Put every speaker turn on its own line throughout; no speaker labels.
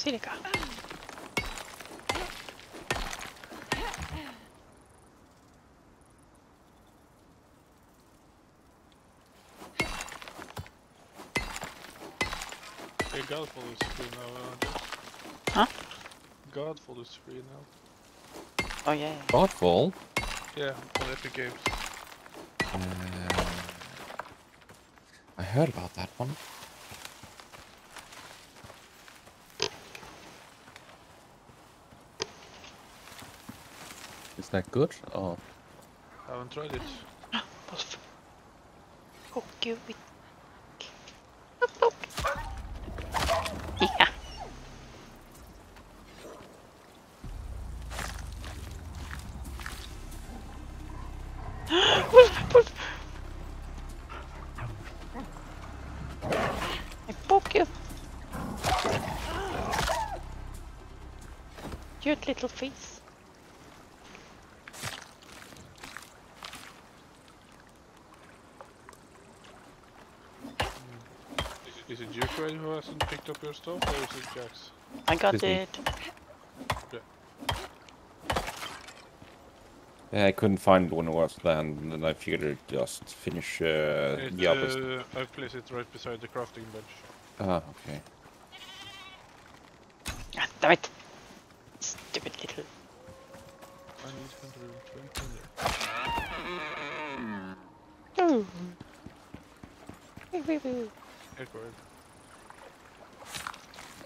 Silica.
Hey, Godfall is free now, uh, Jess.
Huh?
Godfall is free now.
Oh yeah.
Godfall?
Yeah, on Epic Games.
Uh, I heard about that one. That good? Oh, I
Haven't tried it.
Wolf. Oh, give it. Yeah. Wolf, wolf. I poke you. Cute little face.
Is it Jeffrey picked up your stuff, or is it Jax?
I got
Excuse
it.
yeah, I couldn't find when it was then, and then I figured I'd just finish uh,
It,
the others.
uh, I placed it right beside the crafting bench.
Ah, okay.
Ah, damn it. Stupid little.
I need 120
Oh. Wee,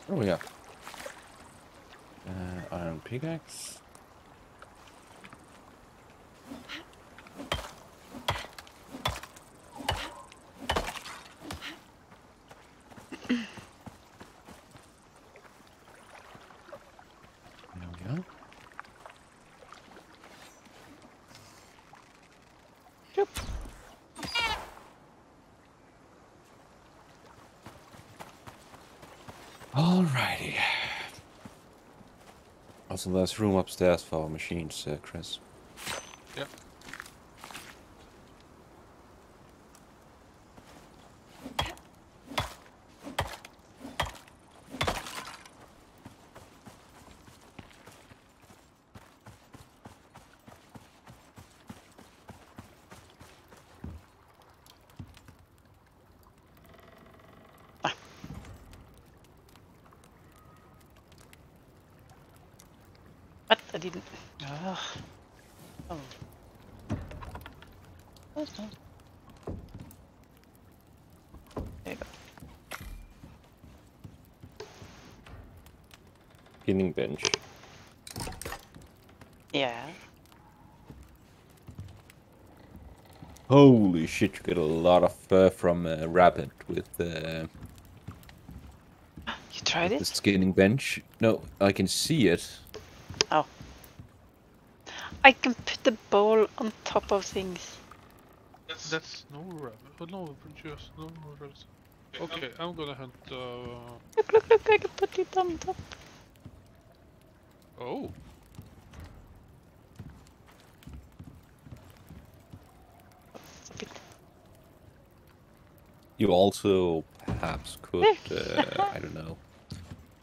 wee.
Edward.
Oh yeah. Uh, iron pickaxe. There we go.
Yep.
Alrighty. Also, there's room upstairs for our machines, uh, Chris.
What? I didn't. Ugh. Oh. What's that? There you go.
Healing bench.
Yeah.
Holy shit, you get a lot of fur from a rabbit with uh,
You tried
the
it?
skinning bench. No, I can see it.
Oh. I can put the bowl on top of things.
That's, that's no rabbit. Oh, no, just no rabbits. Okay, I'm gonna hunt. Uh,
Look, look, look, I can put it on top.
Oh,
You also perhaps could, uh, I don't know,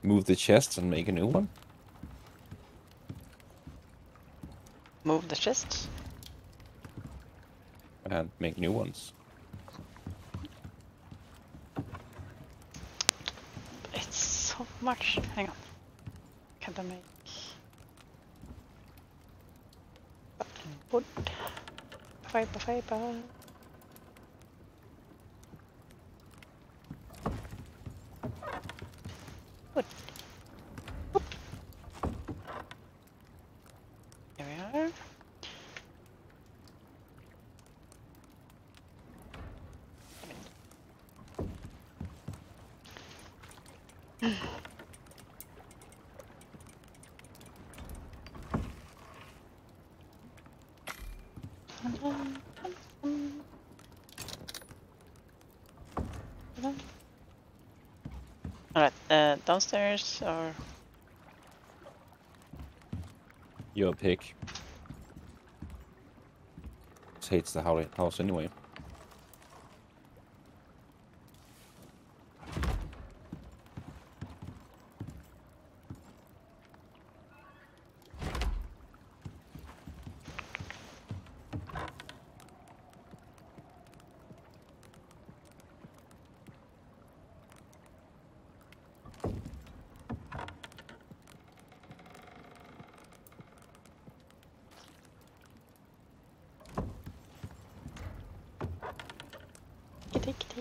move the chest and make a new one.
Move the chest.
And make new ones.
It's so much. Hang on. Can I make wood? Fiber, fiber. Wood. Whoop. There we are. Alright, uh, downstairs or
You're a pig. Hates the hou- house anyway.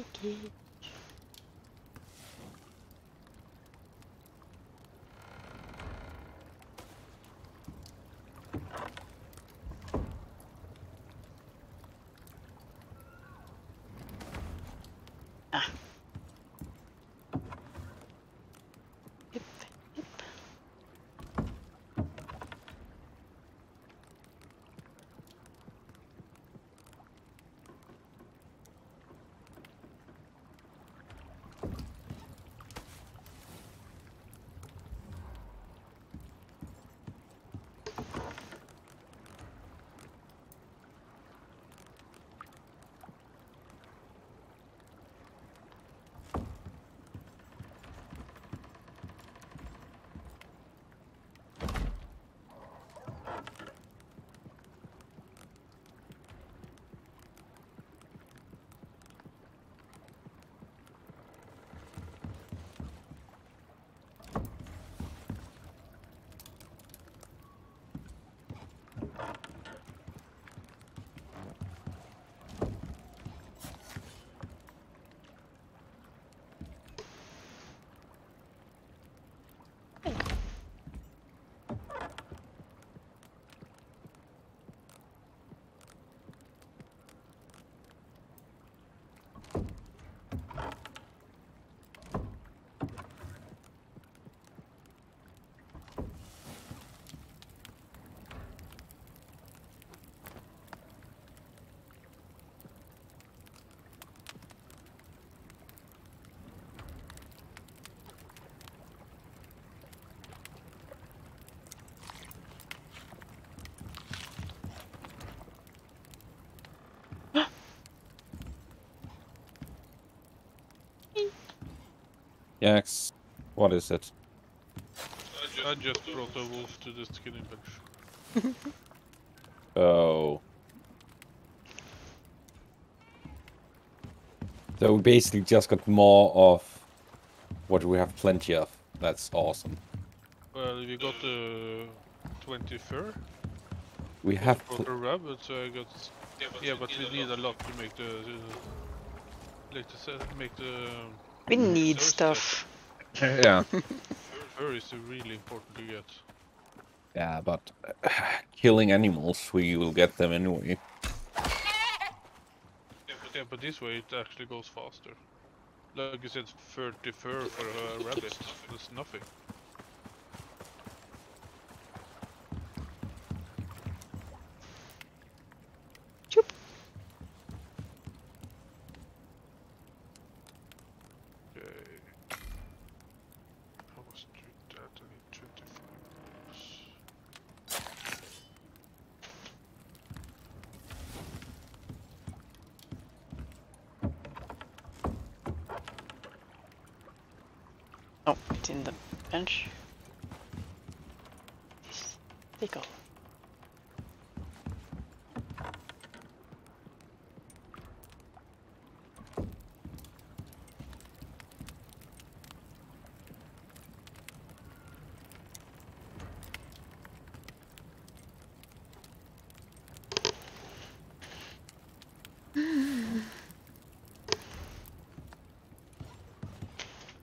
Ah.
Yax, what is it?
I just brought a wolf to the skinning bench.
Oh. So we basically just got more of what we have plenty of. That's awesome.
Well, we got uh, the 20 fur.
We have
for
pl-
the rabbit, so I got. Yeah, but we need a lot to make the. the like to se- make the.
Um, We need
Thursday.
stuff.
yeah.
Fur is really important to get.
Yeah, but uh, killing animals, we will get them anyway.
Yeah, but this way it actually goes faster. Like you said, 30 fur for a rabbit. That's nothing.
Choop.
Okay. How was do that? I need 25 minutes.
Oh, it's in the bench. This they go.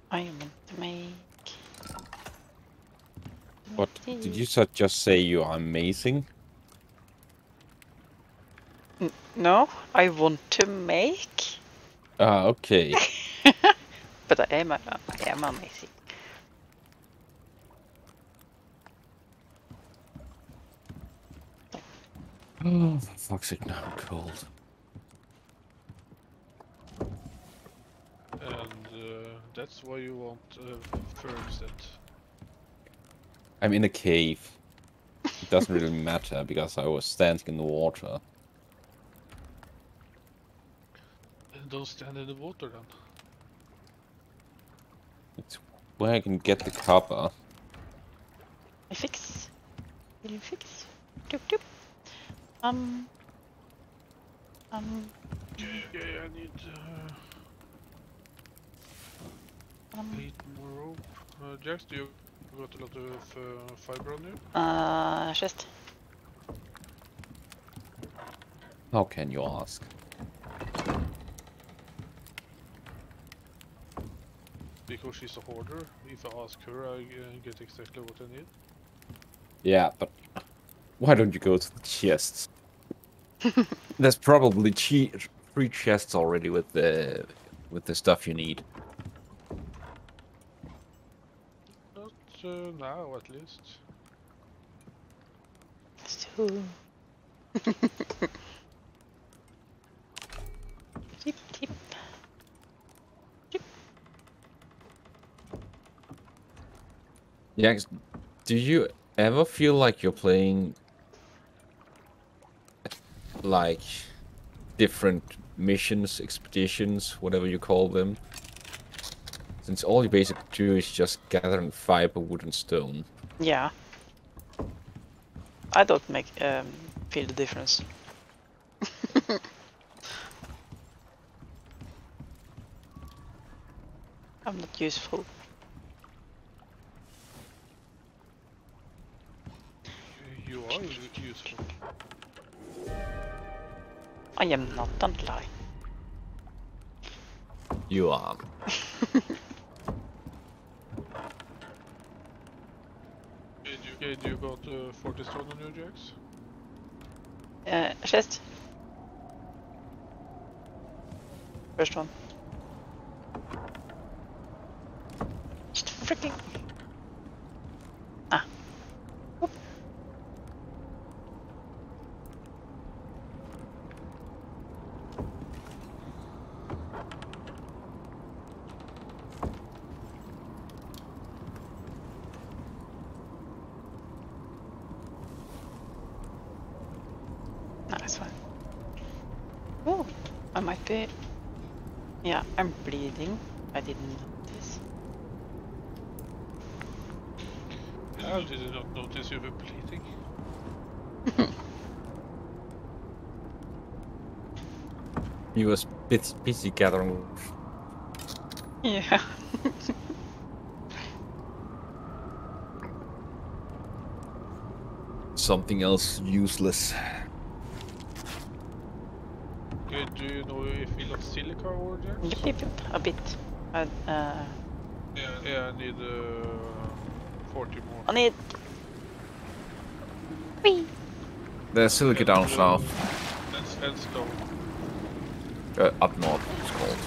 I want to make.
What did you just say? You are amazing.
No, I want to make,
Ah, okay.
but I am. I am amazing.
oh, for fuck's sake! Now I'm cold.
And uh, that's why you want uh, fur set.
I'm in a cave. It doesn't really matter because I was standing in the water.
And don't stand in the water then.
It's where I can get the copper.
I fix. Will you fix? Doop doop. Um. Um.
Okay, okay, I need uh,
um.
eight more rope. Uh, Jax, do you got a lot of uh, fiber on you?
Uh, chest.
How can you ask?
Because she's a hoarder. If I ask her, I uh, get exactly what I need.
Yeah, but why don't you go to the chests? There's probably che- three chests already with the with the stuff you need.
Not uh, now, at least.
So. tip tip.
Yeah, 'cause do you ever feel like you're playing like different missions, expeditions, whatever you call them? Since all you basically do is just gathering and fiber, wood, and stone.
Yeah. I don't make um, feel the difference. I'm not useful.
You are useful.
I am not, don't lie.
You are.
Did do you got uh, 40 stone on your jacks?
Uh, chest. First one. Just freaking. Ah. Whoop. Nice one. Oh, I might be. Yeah, I'm bleeding. I didn't notice.
How did you not notice you were bleeding?
He was bit busy gathering.
Yeah.
Something else useless.
Okay, do you know if you lost silica or jacks?
yep, yep, yep, a bit. I, uh,
Yeah, yeah, I need uh, 40 more.
I need. Whee!
There's silica down south,
That's and stone.
uh, up north. It's called.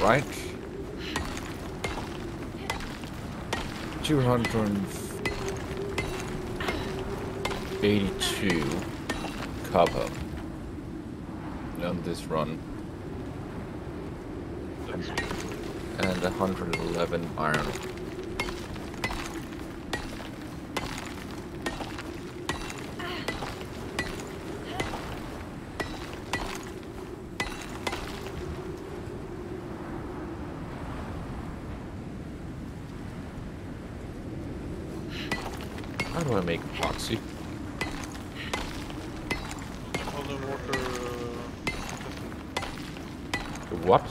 Right. Two hundred eighty-two copper on this run, and hundred eleven iron. How do I make epoxy?
Underwater.
The what?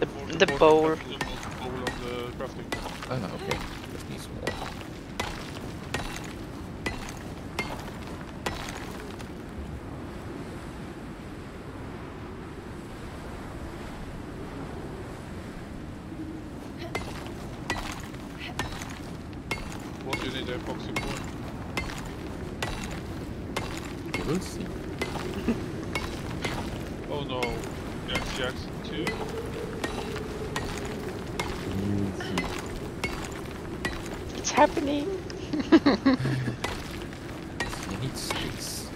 The-
uh,
the bowl.
The bowl on the crafting.
Oh, okay. Just need some more.
What do you need the epoxy for?
You will see.
Oh no. Jax, Jax, too.
You will see.
It's happening!
You need space.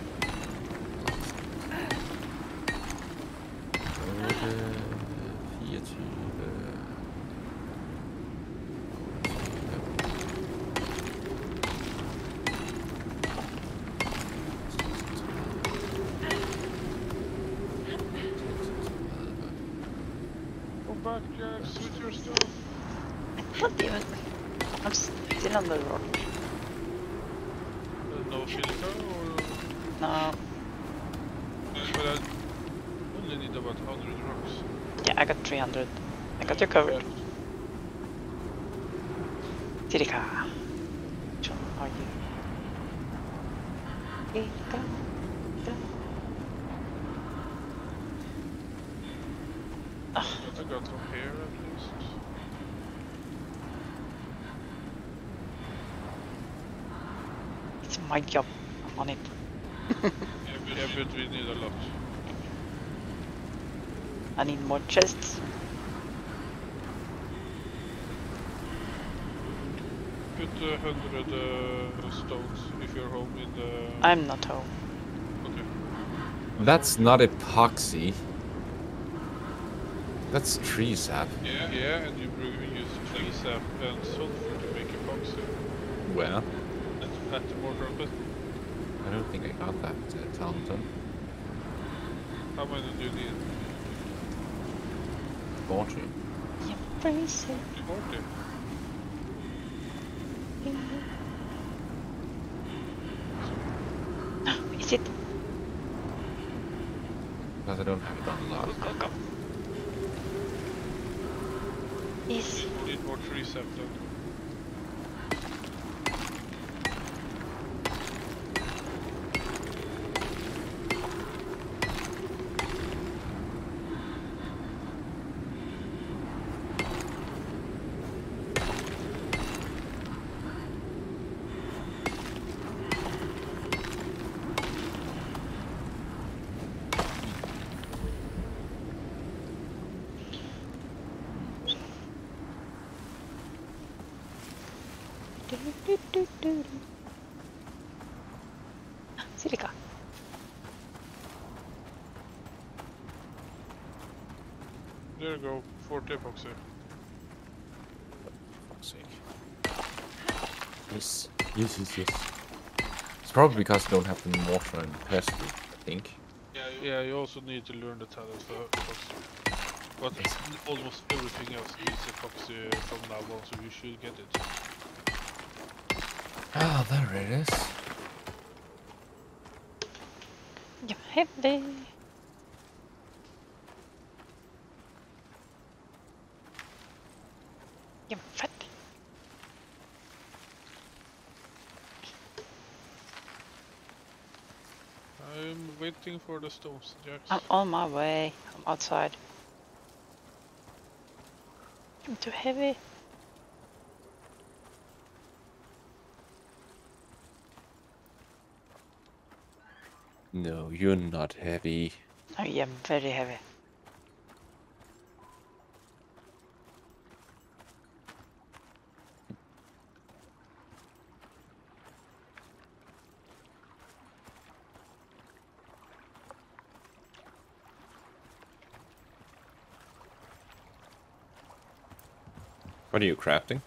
Rode 24.
Go Jax, with your stuff.
Not even. I'm still on the rock.
filter or?
No.
But I only need about 100 rocks.
Yeah, I got 300. I got you covered. Tirika. Which one are you? Tirika. Ah,
I got from here at least.
it's my job. I'm on it.
Yeah, but, yeah, but we need a lot.
I need more chests.
Put a hundred uh, stones if you're home in the.
I'm not home.
Okay.
That's not epoxy. That's tree sap.
Yeah, yeah, and you use tree sap and sulfur to make epoxy.
Where?
And add the mortar of it.
I don't think I got that uh, Talenton.
How many do you need?
40.
Embrace it.
40?
Is it?
Because I don't have it on
Go, go, go. Is
Need, need more tree sap then.
do, do, do, do, do. Sirika.
There you go, 40 epoxy.
fuck's sake. Yes. Yes, yes, yes. It's probably because I don't have the mortar and pestle, I think.
Yeah, you also need to learn the talent for epoxy. But almost everything else needs epoxy from now on, so you should get it.
Ah, there it is.
You're heavy. You're fat.
I'm waiting for the stones, Jax.
I'm on my way. I'm outside. I'm too heavy.
No, you're not heavy.
I am very heavy.
What are you crafting?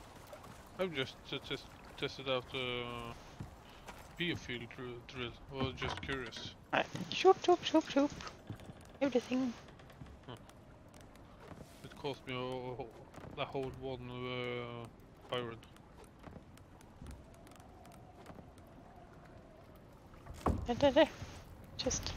I've just uh, test, tested out the biofuel drill, drill. Well, just curious.
Right. Shoop, shoop, shoop, shoop. Everything.
It cost me a, whole- a whole one uh, iron.
There, there, there. Just.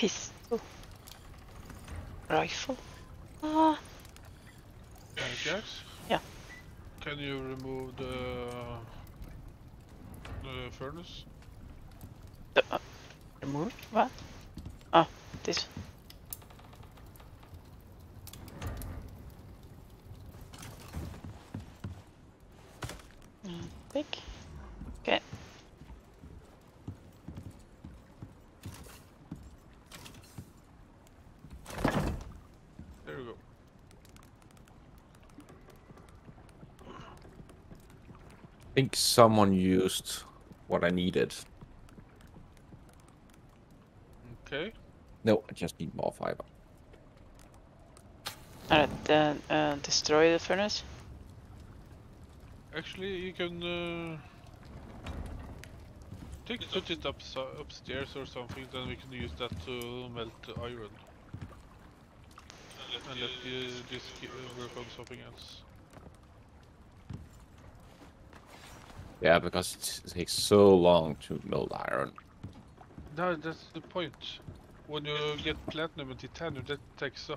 Pistol. Rifle. Ah,
Uh, Jax?
Yeah.
Can you remove the, the furnace?
the, uh, remove what? Oh, this. Mm, Big. Okay.
There you go.
I think someone used what I needed.
Okay.
No, I just need more fiber.
Alright, then uh, destroy the furnace.
Actually, you can uh, take put it up upstairs or something. Then we can use that to melt the iron. And let the, this gi- uh, work on something else.
Yeah, because it takes so long to melt iron.
No, that's the point. When you get platinum and titanium, that takes a, uh,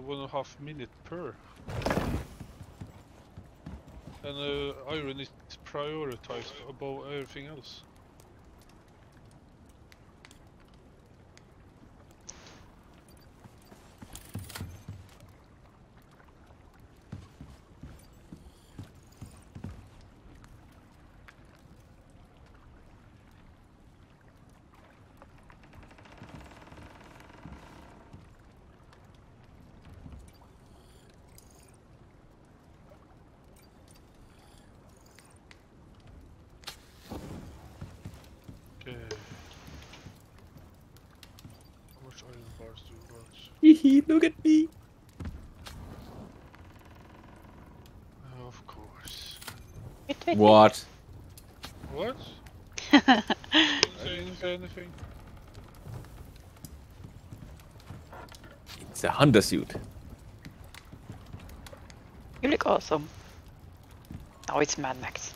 one and a half minute per. And uh, iron is prioritized above everything else. Okay. How much iron bars do you want?
Hee look at me.
Of course.
Wait, wait,
What?
What? I didn't say anything.
It's a Honda suit.
you look awesome. Oh, it's Mad Max.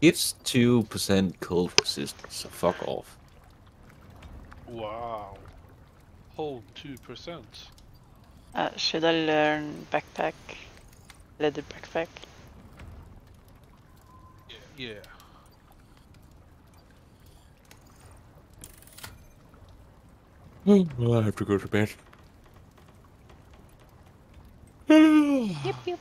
It's 2% cold resistance, so fuck off.
Wow. Whole 2%.
Uh, should I learn backpack? Leather backpack? Yeah.
Yeah.
Well, I have to go to bed.
Yep, yep.